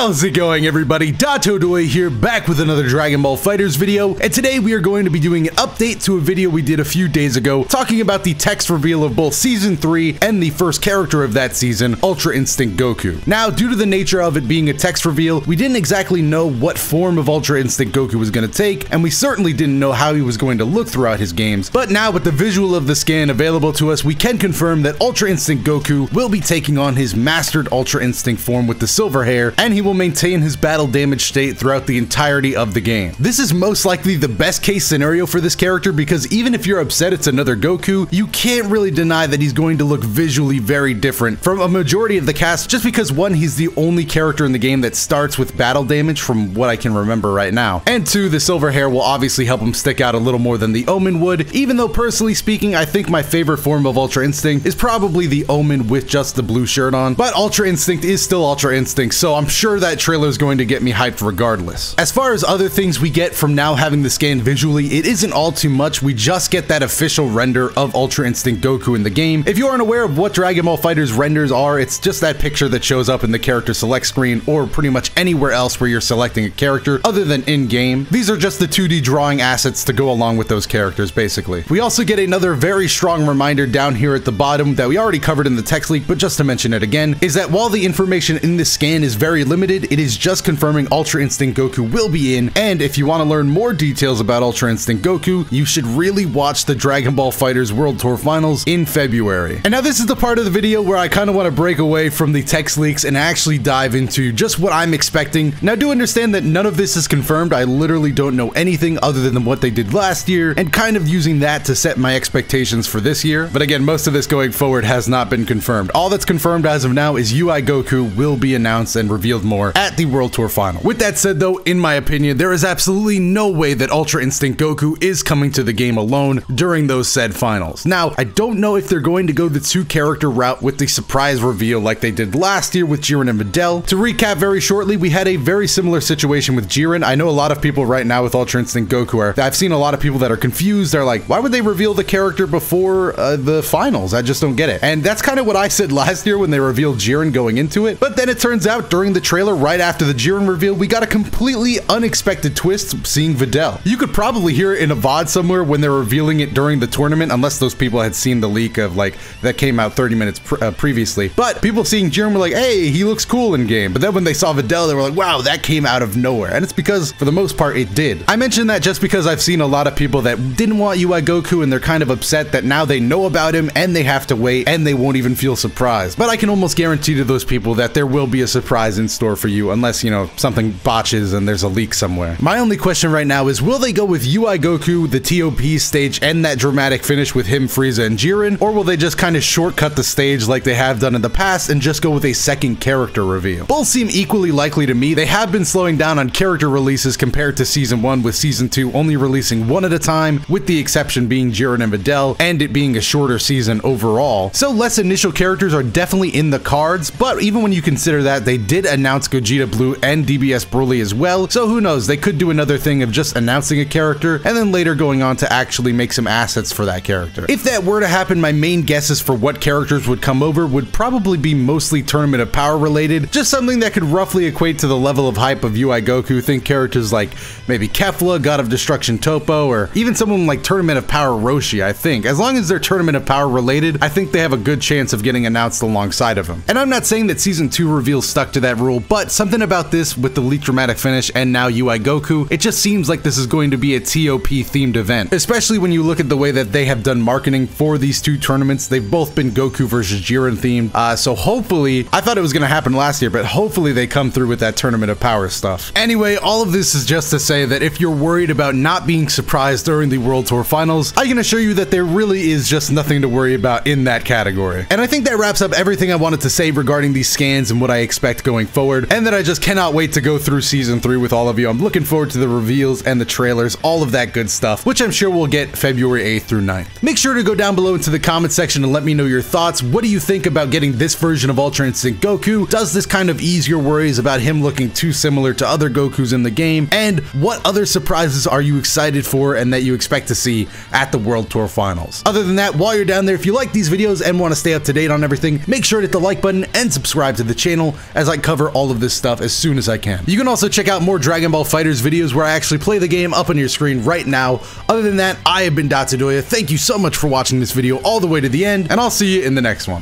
How's it going everybody? Dotodoya here back with another Dragon Ball FighterZ video and today we are going to be doing an update to a video we did a few days ago talking about the text reveal of both Season 3 and the first character of that season, Ultra Instinct Goku. Now due to the nature of it being a text reveal, we didn't exactly know what form of Ultra Instinct Goku was going to take and we certainly didn't know how he was going to look throughout his games, but now with the visual of the scan available to us, we can confirm that Ultra Instinct Goku will be taking on his mastered Ultra Instinct form with the silver hair and he will maintain his battle damage state throughout the entirety of the game. This is most likely the best case scenario for this character because even if you're upset it's another Goku, you can't really deny that he's going to look visually very different from a majority of the cast just because one, he's the only character in the game that starts with battle damage from what I can remember right now. And two, the silver hair will obviously help him stick out a little more than the Omen would, even though personally speaking, I think my favorite form of Ultra Instinct is probably the Omen with just the blue shirt on, but Ultra Instinct is still Ultra Instinct, so I'm sure that trailer is going to get me hyped regardless. As far as other things we get from now having the scan visually, it isn't all too much. We just get that official render of Ultra Instinct Goku in the game. If you aren't aware of what Dragon Ball FighterZ renders are, it's just that picture that shows up in the character select screen or pretty much anywhere else where you're selecting a character other than in-game. These are just the 2D drawing assets to go along with those characters, basically. We also get another very strong reminder down here at the bottom that we already covered in the text leak, but just to mention it again, is that while the information in this scan is very limited, it is just confirming Ultra Instinct Goku will be in, and if you want to learn more details about Ultra Instinct Goku, you should really watch the Dragon Ball FighterZ World Tour Finals in February. And now this is the part of the video where I kind of want to break away from the text leaks and actually dive into just what I'm expecting. Now do understand that none of this is confirmed, I literally don't know anything other than what they did last year, and kind of using that to set my expectations for this year. But again, most of this going forward has not been confirmed. All that's confirmed as of now is UI Goku will be announced and revealed more at the World Tour Final. With that said though, in my opinion, there is absolutely no way that Ultra Instinct Goku is coming to the game alone during those said finals. Now, I don't know if they're going to go the two character route with the surprise reveal like they did last year with Jiren and Videl. To recap very shortly, we had a very similar situation with Jiren. I know a lot of people right now with Ultra Instinct Goku are, I've seen a lot of people that are confused. They're like, why would they reveal the character before uh, the finals? I just don't get it. And that's kind of what I said last year when they revealed Jiren going into it. But then it turns out during the trailer, right after the Jiren reveal, we got a completely unexpected twist seeing Videl. You could probably hear it in a VOD somewhere when they're revealing it during the tournament, unless those people had seen the leak of like that came out 30 minutes uh, previously. But people seeing Jiren were like, hey, he looks cool in game. But then when they saw Videl, they were like, wow, that came out of nowhere. And it's because for the most part, it did. I mentioned that just because I've seen a lot of people that didn't want UI Goku and they're kind of upset that now they know about him and they have to wait and they won't even feel surprised. But I can almost guarantee to those people that there will be a surprise in store for you unless, you know, something botches and there's a leak somewhere. My only question right now is will they go with UI Goku, the TOP stage, and that dramatic finish with him, Frieza, and Jiren, or will they just kind of shortcut the stage like they have done in the past and just go with a second character reveal? Both seem equally likely to me. They have been slowing down on character releases compared to season 1 with season 2 only releasing one at a time, with the exception being Jiren and Videl, and it being a shorter season overall. So less initial characters are definitely in the cards, but even when you consider that, they did announce Gogeta Blue and DBS Broly as well, so who knows, they could do another thing of just announcing a character and then later going on to actually make some assets for that character. If that were to happen, my main guesses for what characters would come over would probably be mostly Tournament of Power related, just something that could roughly equate to the level of hype of UI Goku. Think characters like maybe Kefla, God of Destruction Toppo, or even someone like Tournament of Power Roshi, I think. As long as they're Tournament of Power related, I think they have a good chance of getting announced alongside of him. And I'm not saying that Season 2 reveal stuck to that rule, but something about this with the leaked dramatic finish and now UI Goku, it just seems like this is going to be a TOP themed event, especially when you look at the way that they have done marketing for these two tournaments. They've both been Goku versus Jiren themed. Uh, so hopefully, I thought it was going to happen last year, but hopefully they come through with that Tournament of Power stuff. Anyway, all of this is just to say that if you're worried about not being surprised during the World Tour Finals, I can assure you that there really is just nothing to worry about in that category. And I think that wraps up everything I wanted to say regarding these scans and what I expect going forward, and that I just cannot wait to go through season three with all of you. I'm looking forward to the reveals and the trailers, all of that good stuff, which I'm sure we'll get February 8th through 9th. Make sure to go down below into the comment section and let me know your thoughts. What do you think about getting this version of Ultra Instinct Goku? Does this kind of ease your worries about him looking too similar to other Gokus in the game? And what other surprises are you excited for and that you expect to see at the World Tour Finals? Other than that, while you're down there, if you like these videos and want to stay up to date on everything, make sure to hit the like button and subscribe to the channel as I cover all all of this stuff as soon as I can. You can also check out more Dragon Ball FighterZ videos where I actually play the game up on your screen right now. Other than that, I have been Dotodoya. Thank you so much for watching this video all the way to the end, and I'll see you in the next one.